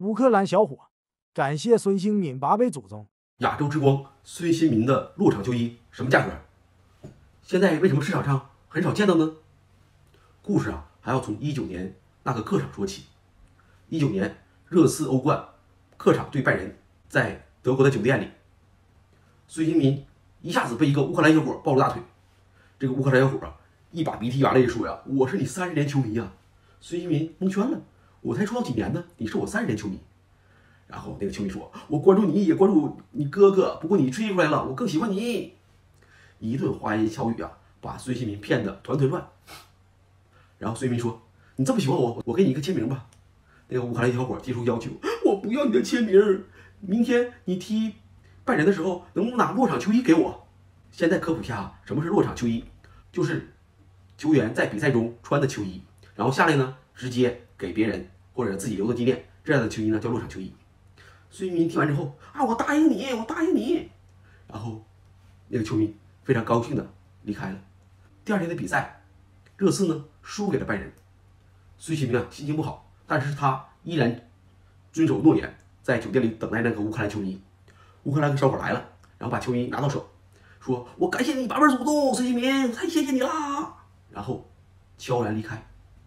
乌克兰小伙，感谢孙兴敏八辈祖宗。亚洲之光孙兴民的落场球衣什么价格？现在为什么市场上很少见到呢？故事啊，还要从一九年那个客场说起。一九年热刺欧冠客场对拜仁，在德国的酒店里，孙兴民一下子被一个乌克兰小伙抱住大腿。这个乌克兰小伙啊，一把鼻涕一把泪说呀：“我是你三十年球迷呀！”孙兴民蒙圈了。我才出道几年呢？你是我三十年球迷。然后那个球迷说：“我关注你也关注你哥哥，不过你吹出来了，我更喜欢你。”一顿花言巧语啊，把孙兴民骗得团团转。然后孙兴民说：“你这么喜欢我，我给你一个签名吧。”那个乌克兰小伙提出要求：“我不要你的签名，明天你踢拜仁的时候，能不能拿落场球衣给我？”现在科普下什么是落场球衣，就是球员在比赛中穿的球衣，然后下来呢，直接给别人。或者自己留作纪念，这样的球衣呢叫落场球衣。孙兴民听完之后啊，我答应你，我答应你。然后那个球迷非常高兴的离开了。第二天的比赛，热刺呢输给了拜仁。孙兴民啊心情不好，但是他依然遵守诺言，在酒店里等待那个乌克兰球迷。乌克兰的小伙来了，然后把球衣拿到手，说：“我感谢你八辈祖宗，孙兴民，太谢谢你啦。”然后悄然离开。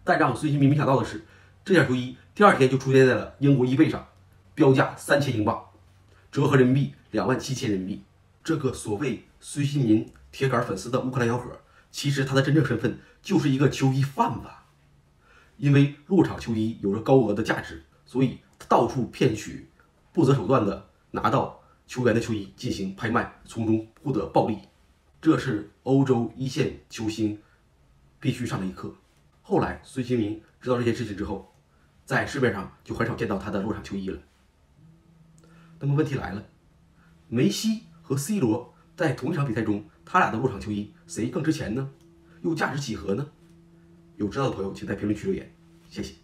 但让孙兴民没想到的是。这件球衣第二天就出现在了英国 eBay 上，标价三千英镑，折合人民币两万七千人民币。这个所谓孙兴民铁杆粉丝的乌克兰小伙，其实他的真正身份就是一个球衣贩子。因为落场球衣有着高额的价值，所以他到处骗取，不择手段的拿到球员的球衣进行拍卖，从中获得暴利。这是欧洲一线球星必须上的一课。后来孙兴民知道这件事情之后。在市面上就很少见到他的落场球衣了。那么问题来了，梅西和 C 罗在同一场比赛中，他俩的落场球衣谁更值钱呢？又价值几何呢？有知道的朋友，请在评论区留言，谢谢。